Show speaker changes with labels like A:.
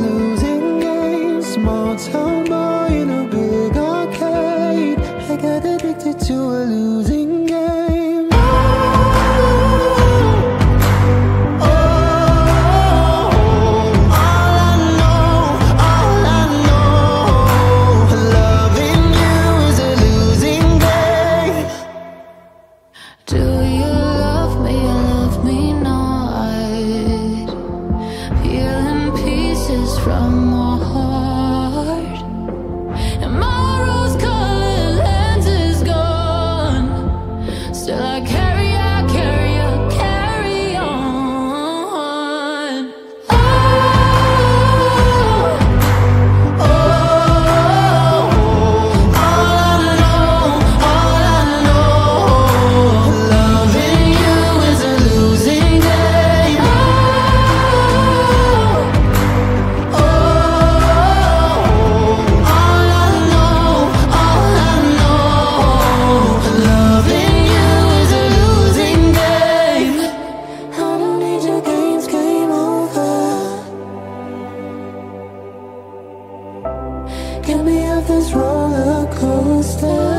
A: losing. Small town boy in a big arcade. I got addicted to a losing.
B: from
A: of this roller coaster.